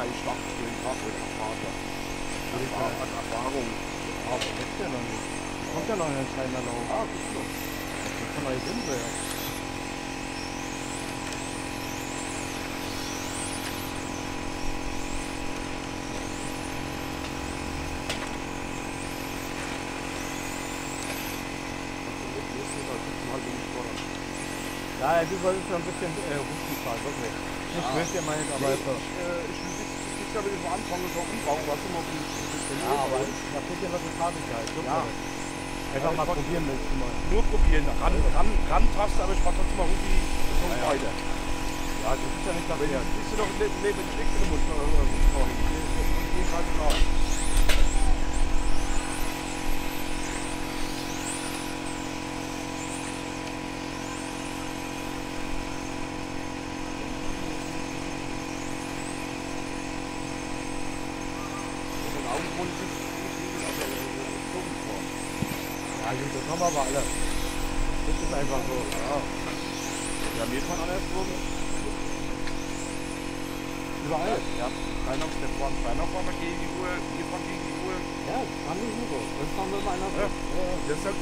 Ah, ich dachte, den Tag mit Vater. Erfahrung, an Erfahrung. Aber jetzt ja noch nicht. Kommt ja noch ein kleiner Lauf. Ah, das noch. Das kann ja. Jetzt nicht vor. Ja, du solltest ja ein bisschen äh, rufen fahren, wirklich. Nicht Ja. böse gemeint, aber Aber ich, einfach. äh, ich jetzt ja wieder so anfangen, so umbauen, was immer bisschen Ja, aber da fehlt ja guck Ja. mal. Einfach Ja, mal ich probieren müssen mal. nur probieren, ran, ran, ran Taste, aber ich fahr trotzdem mal irgendwie so Ja, ja. weiter. Ja, das ist ja nicht du bist du noch neben neben den Stecken musst, oder oder so. Die gehen halt raus. Und den Augenmund ist also gucken vor. Ja, gut, das haben wir aber alle. Das ist einfach so. Ja. Ja, mir fahren andersrum. Überall. Ja, keiner, der fahren, keiner wir gegen die Uhr, wir fahren gegen die Uhr. Ja, fahren wir so. Dann fahren wir mal einer Ja, das ist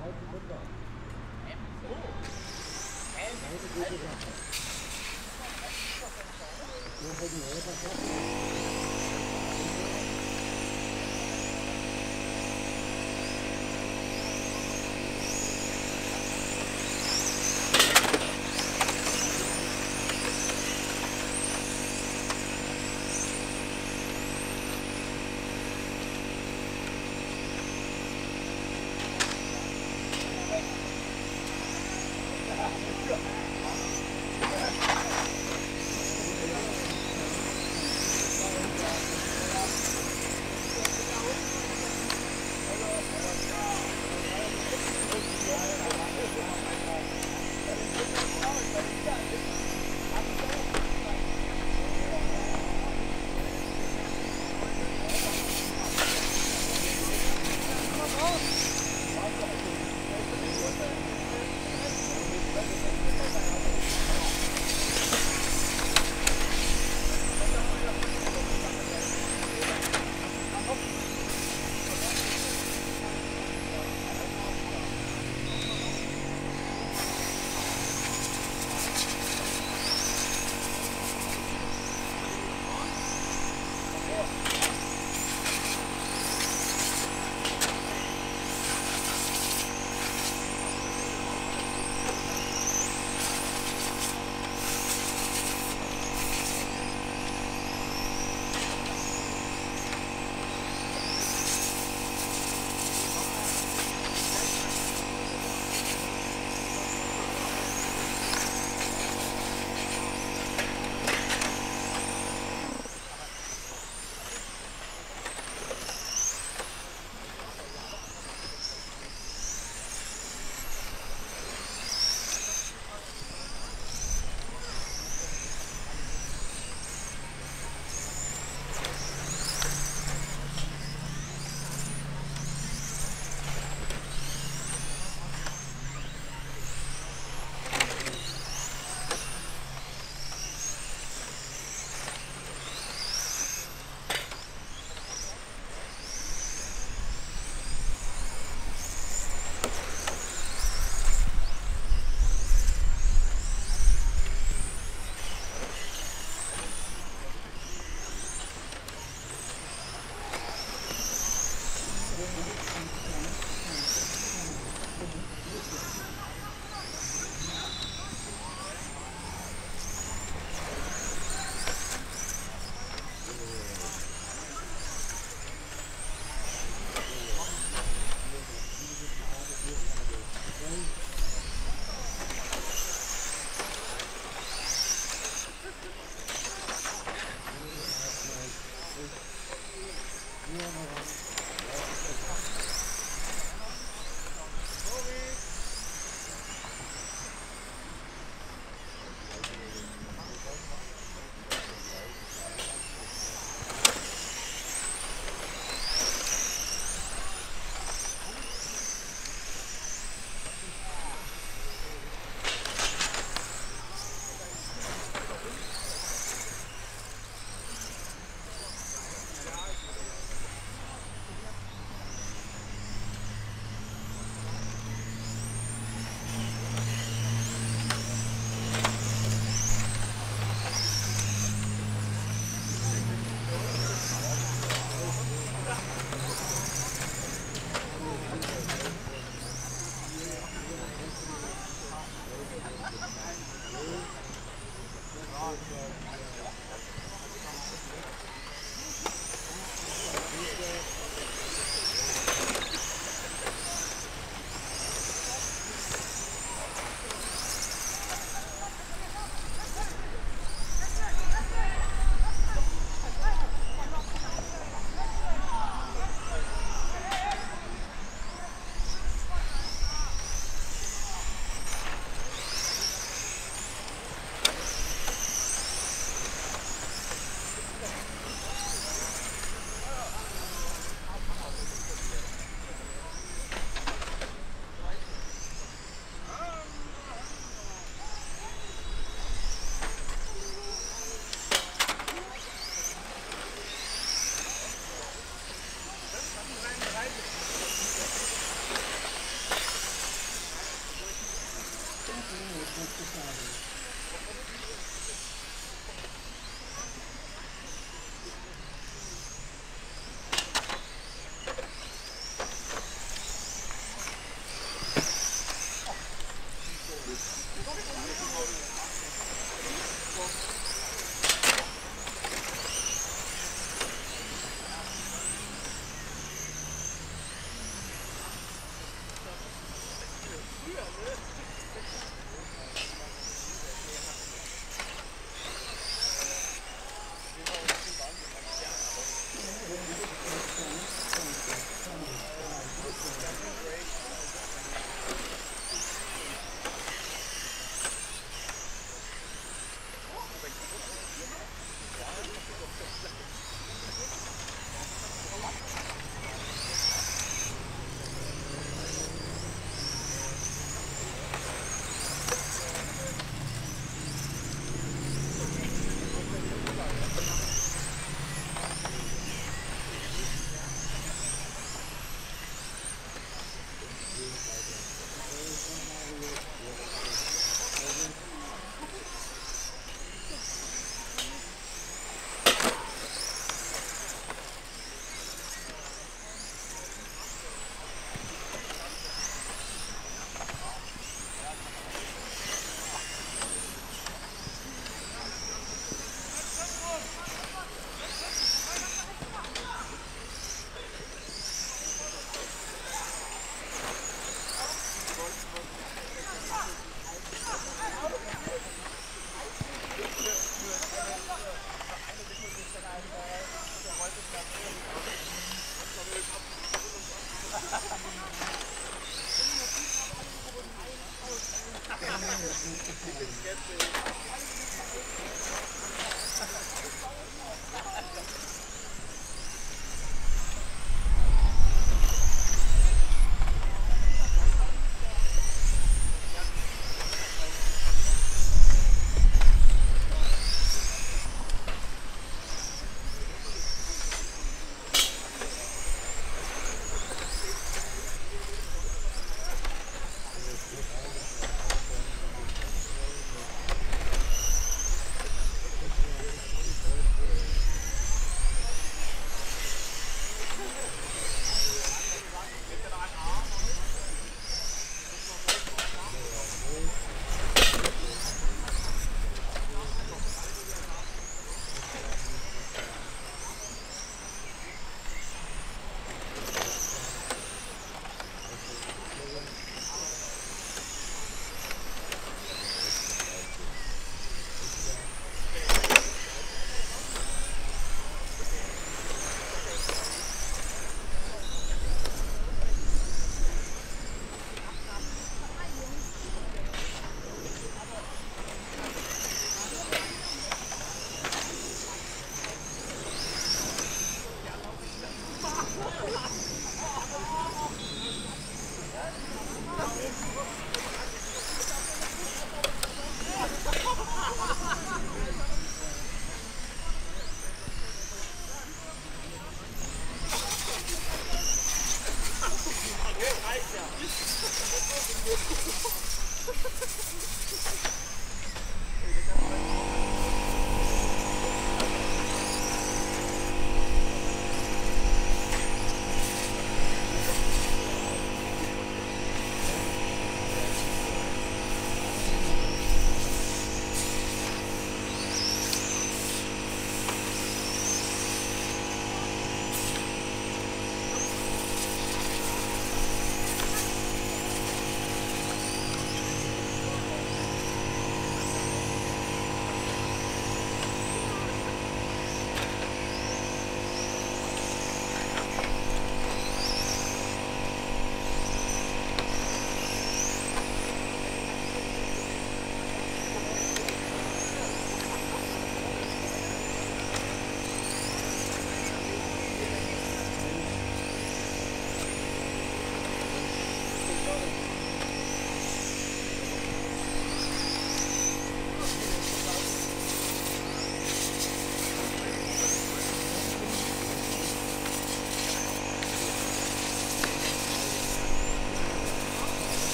Thank you.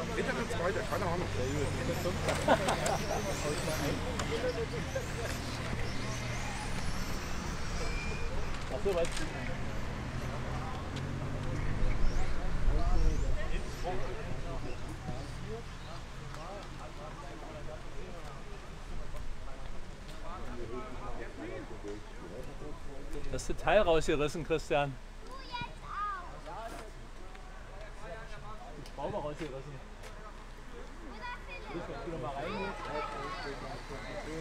Was? Bitte der zweite, keine Ahnung. Achso, weißt du. Das Detail rausgerissen, Christian.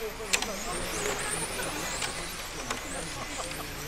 Thank you.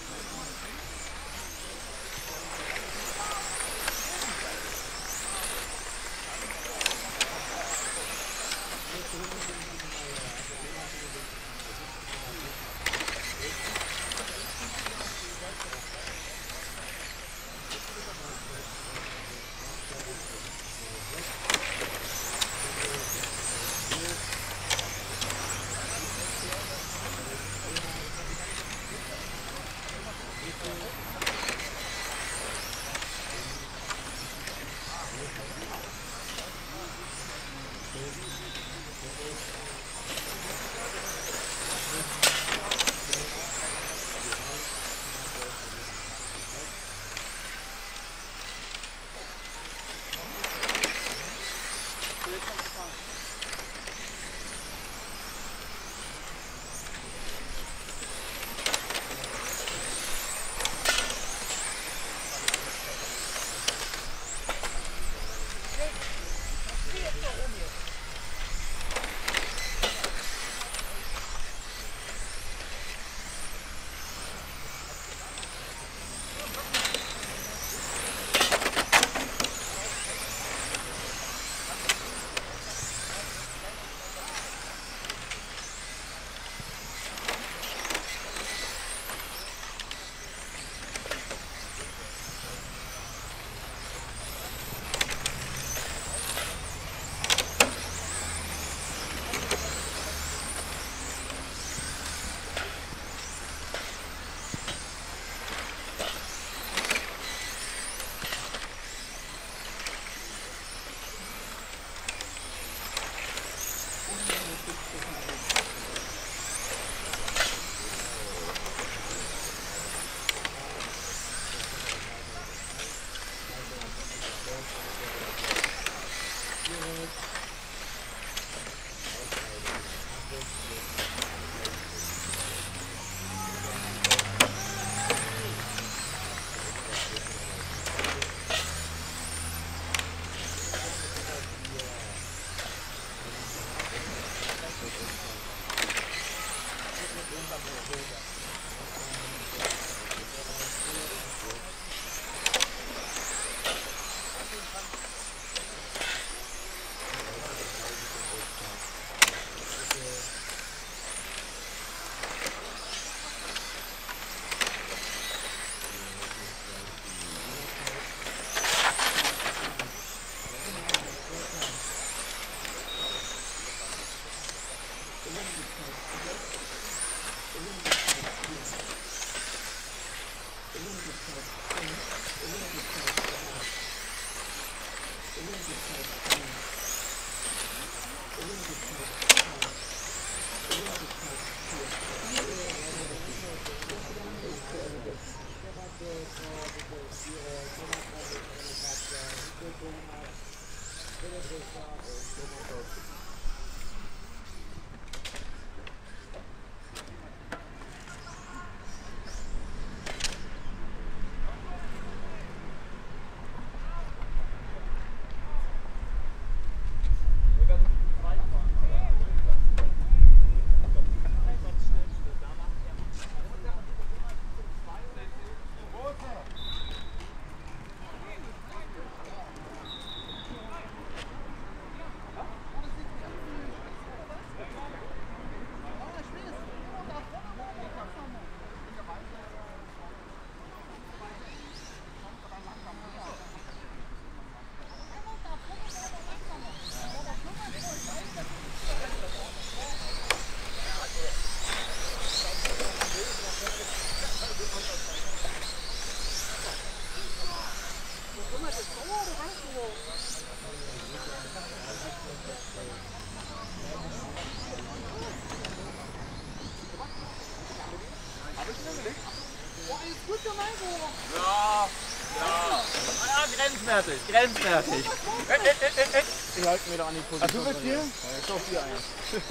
grenzwertig, grenzwertig. Ich halte mir da an die Position. Ach, du bist hier? Ja, ich auf hier ein.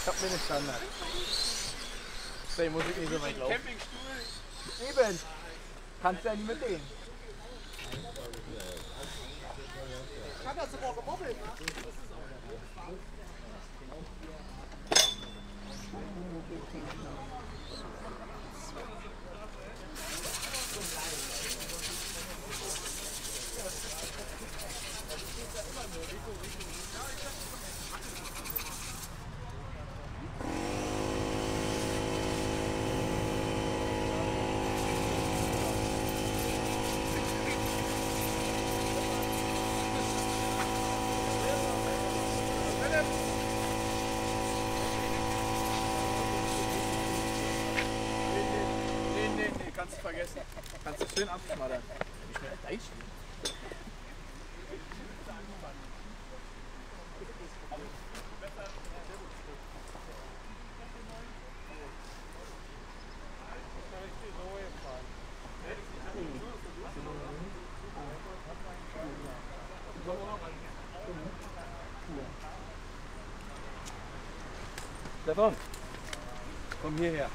ich hab mir den Standard. Deswegen muss ich nicht so weit laufen. Campingstuhl. Eben. Kannst ja nicht mit denen. Nee, nee, nee, kannst du vergessen. Kannst du schön abschmattern. Wie schnell dein Stefan, komm hierher.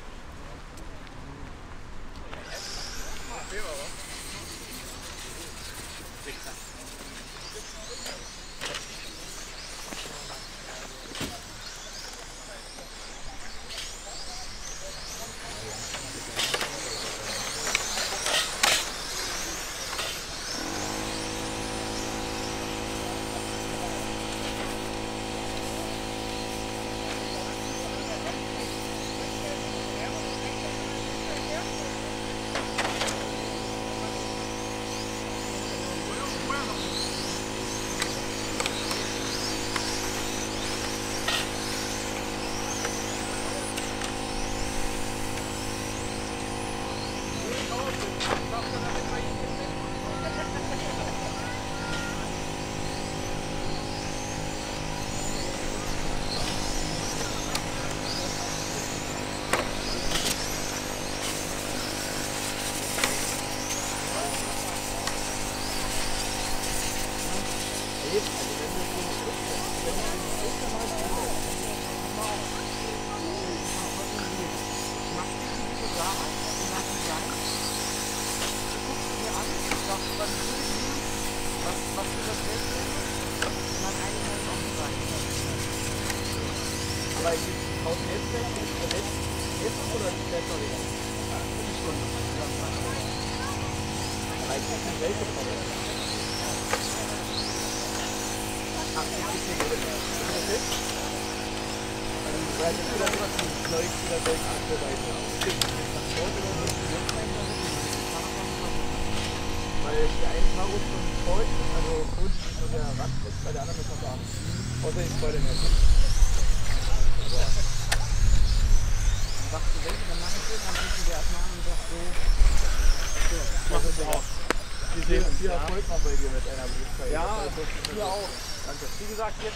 Hier auch. Danke. Wie gesagt, jetzt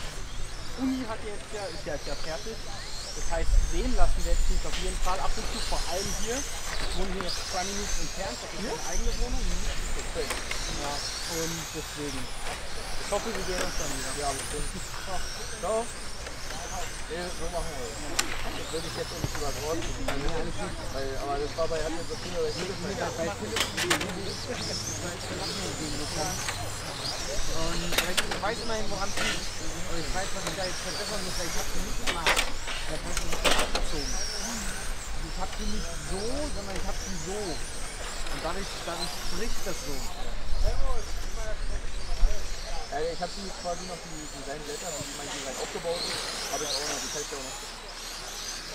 Uni hat jetzt ja, ist ja, ist ja fertig. Das heißt, sehen lassen ich mich auf jeden Fall ab und zu, vor allem hier. Ich wohne hier jetzt zwei Minuten entfernt, das ist meine eigene Wohnung. Ja, und deswegen. Ich hoffe, wir sehen uns dann wieder. Ja. Ciao. So machen wir das. Würde ich jetzt nicht übertragen. Weil, aber das war bei Admin so viel, aber ich will das nicht. Und ich weiß immerhin, woran es liegt. Und ich weiß, was ich da jetzt verbessern muss, weil ich habe sie nicht immer perfekt abgezogen. Ich habe sie nicht so, sondern ich habe sie so. Und dadurch, dadurch bricht das so. Ja, ich habe die quasi noch die Designblätter, wie mein Design aufgebaut ist, habe ich auch noch, die zeigt ja auch noch.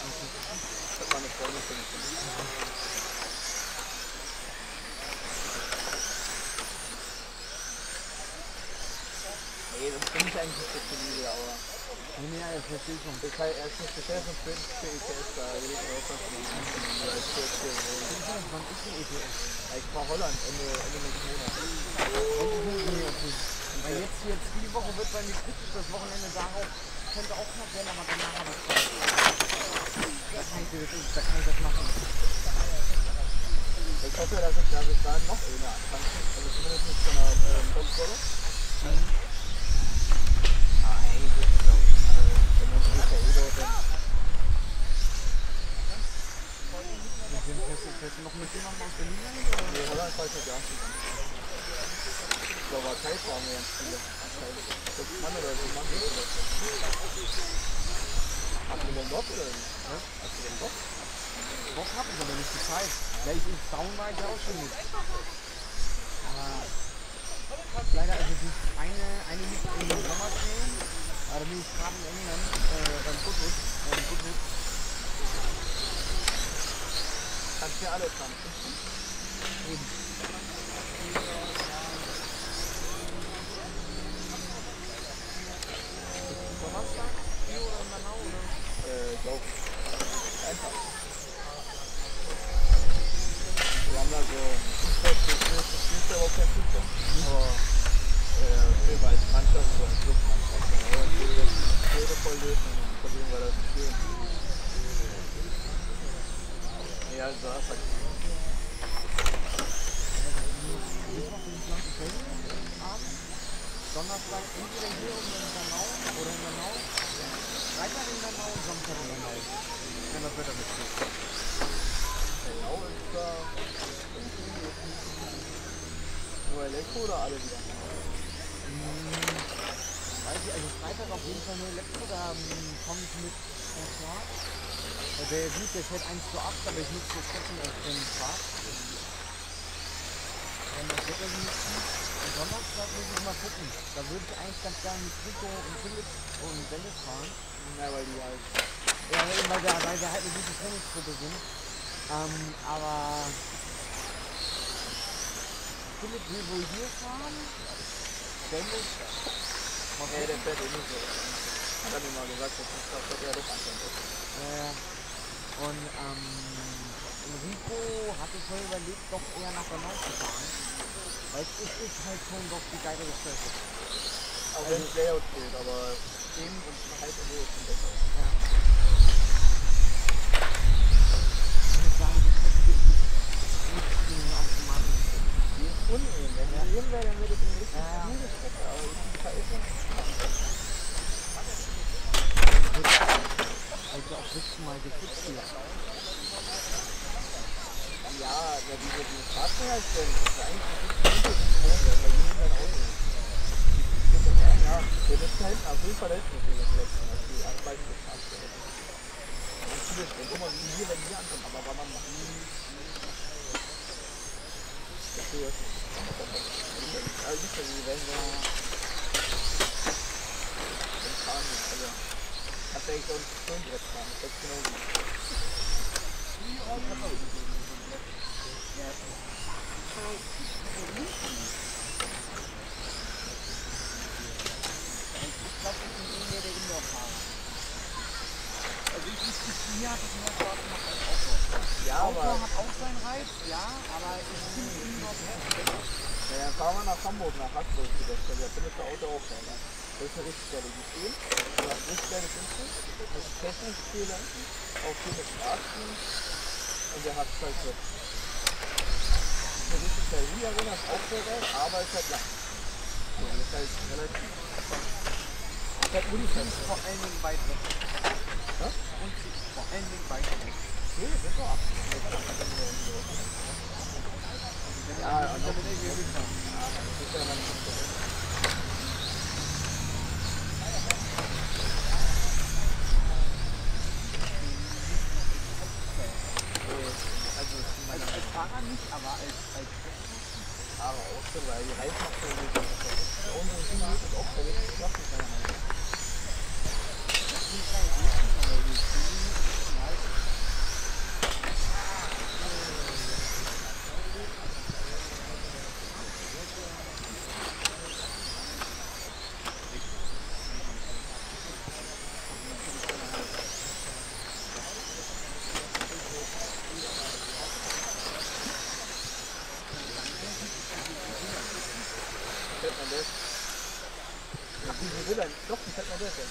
Das hat meine Freundin für mich. Nee, das bin ich eigentlich nicht so Liebe, aber Nee, nee, das verstehe ich schon. ich halt erst nicht bisher schon für für ETS da, wir legen auch was hier so. Wann ist denn ETS? Ich fahre Holland Ende, Ende nächsten Monat. Weil jetzt, jetzt die Woche wird bei mir kritisch, das Wochenende darauf könnte auch noch werden, aber danach habe ich Zeit. Da kann ich, das, da kann ich das machen. Ich hoffe, dass ich da bis dahin noch eine anfange. Also zumindest mit so einer ähm, Boxrolle. Ah, leider, also die eine, eine liegt in den Sommerferien. Aber da bin ich gerade in England, äh, beim Goodwood. Beim Goodwood. Kannst mir alle tanzen. Donnerstag? Hier oder in Manau, oder? Äh, glaub. Einfach. Wir haben da so Fußball, das spielt ja überhaupt kein Fußball. Aber äh, wir als Mannschaft oder als Clubmannschaft. Ja, und wir das Schere voll lösen und dann versuchen wir das zu spielen. Ja, so ist halt. Mittwoch bin ich lang Abend. Donnerstag entweder hier um in Manau oder. Freitag in Manau und Samstag in Manau. Wenn das Wetter mitspielt. Genau ist. Nur Elektro oder alle wieder? Weiß ich, also Freitag auf jeden Fall nur Elektro, da ich mit François. Der gut, der fährt 1 zu 8, aber ich nutze das trotzdem als den Fahrt. Wenn das Wetter so nicht gut. Und Donnerstag muss ich mal gucken. Da würde ich eigentlich ganz gerne mit Rico und Philipp und Dennis fahren. Na, weil die halt. Ja, weil wir, weil wir halt eine gute Trainingsgruppe sind. Ähm, aber Philipp will wohl hier fahren. Dennis. Mal Nee, der fährt eh nicht so. Hat er mir mal gesagt, das ist das, er doch ankommt. Äh, und ähm, Enrico hatte schon überlegt, doch eher nach Bernau zu fahren. Weil es ist, ist halt schon doch die geilere Strecke. Auch wenn es Layout fehlt, aber dem und halt in Höhe ist besser. Ich muss sagen, die Strecke wird nicht, nicht in den Automaten. Die ist. Wenn die eben wäre, dann würde es eine richtig Ja. Strecke, aber Vereisung. Also auch richtig mal gefixt hier. Ja, ja diese, diese Fahrzeughaltestellen, das ist eigentlich gutes Problem, weil die nehmen dann auch nicht. Ja, das ist da hinten auf jeden Fall da hinten ist das letzte, ist die Arbeiten des Fahrzeughaltestellen. Und viele stehen, mal, wie hier, wenn wir ankommen, aber wann man macht. Das hier ist nicht wenn wir wenn also kannst du eigentlich auch nicht schön Brett fahren, das ist Ja, aber hat auch seinen Reiz, ja, aber ich finde Indoor besser. Ja, Ja, dann fahren wir nach Hamburg, nach wieder. Da findet das Auto auch keiner. Das ist eine Richtstelle. Die stehen. Hast Richtstelle 50. Das ist technisch viel mit Straßen. Und der hat halt so. Eine Richtstelle hier drin, ist auch sehr geil, aber ist halt lang. So, das ist halt relativ. Das ist halt Unifest. Vor allen Dingen weit weg. Ja? Und ist vor allen Dingen weit weg. Nee, das ist so ab. Ja, und noch Damit irgendwie hinfahren. Das ist ja dann nicht so. Fahrer nicht, aber als, Aber auch so, weil die Reifen so. Ja, unsere Schiene ist auch völlig klassisch. meiner Meinung nach. Fährt man das? Ja, wie sie will, dann- doch, die fährt man das. Ja.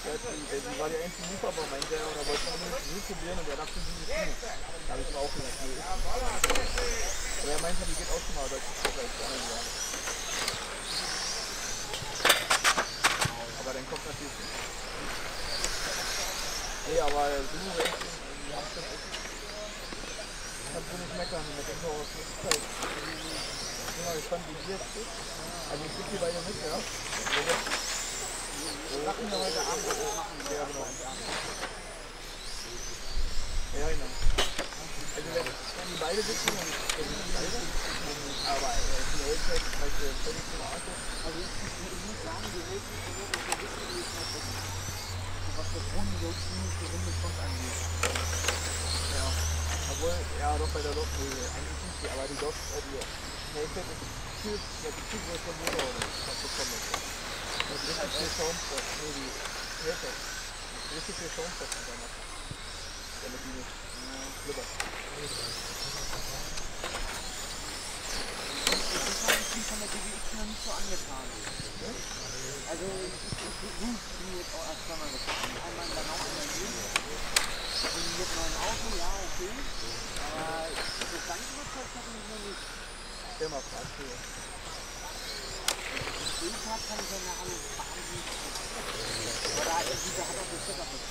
Ja, die, äh, die war die einzige Lieferbar, meinte er, oder wollte man unbedingt die probieren und er dachte, die ist gut. Da habe ich mir auch gesagt, nee, ist nicht. Aber er meinte, die geht auch schon mal deutlich besser als die anderen Jahre. Aber dann kommt natürlich nicht. Nee, aber Sumo Racing, die haben schon echt. Kannst du nicht meckern mit dem Horror. Das ist halt. Ich bin mal gespannt, wie die jetzt ist. Also ich die beide mit, ja. Wir machen wir heute Abend was machen. Ja, genau. Ja, genau. Also wenn, wenn die beide sitzen und wenn die beide, aber äh, die Hälfte ist halt äh, völlig zum Arsch. Also ich, ich, ich muss sagen, die Racing ist so ein bisschen wie ich halt so was das Runden so ziemlich gering bekommt angeht. Ja. Obwohl, ja doch bei der Lok, nee, eigentlich nicht die, aber die Lok, äh, die Hälfte ist viel, ja, die viel größere Motor oder was bekommen ist. Das ist richtig viel Soundstoff, nee, die Hälfte. Richtig viel Soundstoff unter noch. Damit die nicht flippert. Und ich muss sagen, ich bin von der GWX angetan. Also ich, ich, ich ich bin jetzt auch erst zweimal gefahren. Einmal in Lanau, einmal in Wien. Bin mit meinem Auto, ja, okay. Aber so ganz überzeugt hat mich noch nicht. Mal Frage für. Den Tag kann ich ja eine andere wahnsinnig. Aber da, hat auch das Setup nicht.